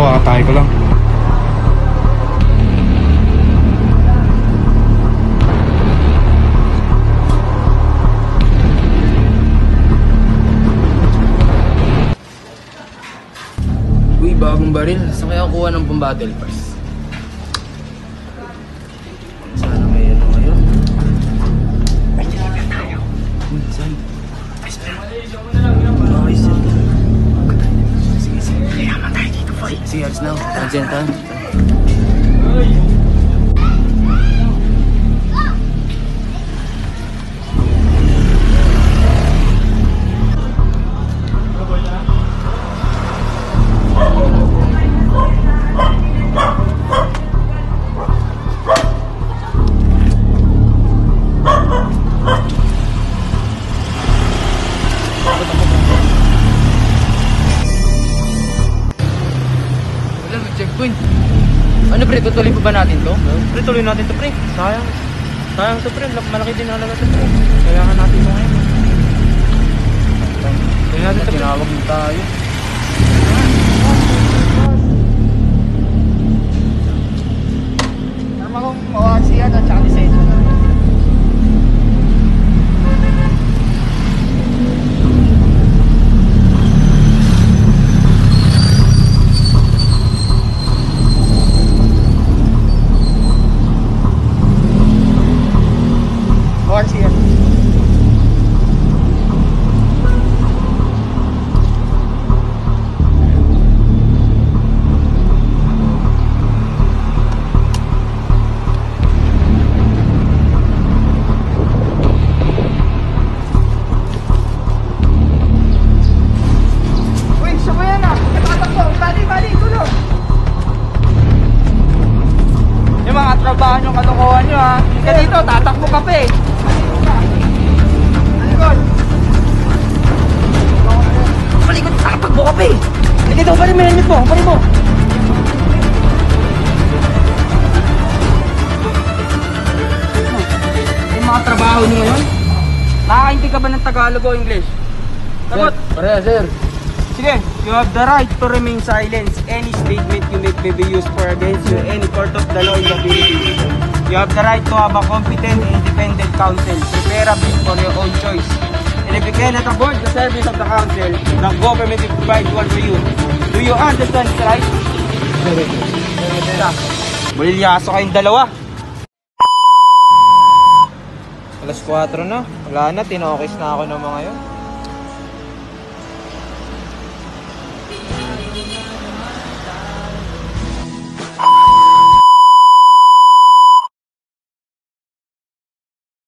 ko, kakatahe ko lang. Uy, bagong baril. Saan kaya kuha ng pang-battle pass? Sana may ano ngayon. Ay, tayo. Saan? Ay, saan? Dito, boy. Sige, alis na checkpoint. Ano pre, tutuloy pa ba natin to? Pre, tuloy natin to pre. Sayang. Sayang to pre. Malaki din halaga to pre. Kailangan natin ito ngayon. Kaya natin to pre. Tinawag mo tayo. Nyo, kalokohan nyo ha. Ka dito, tatakbo ka pa eh. Palikod, tatakbo ka pa eh. Dito, bali mo helmet mo, bali mo. Yung mga trabaho nyo ngayon, nakakaintindi ka ba ng Tagalog o English? Sagot! Pareha, sir. Sige, you have the right to remain silent. Any statement you make may be used for against you any court of the law in the Philippines. You have the right to have a competent and independent counsel, preferably for your own choice. And if you cannot afford the service of the counsel, the government will provide one for you. Do you understand this right? Bulilyaso kayong dalawa. Alas 4 na. Wala na. Tinokis na ako ng mga yun.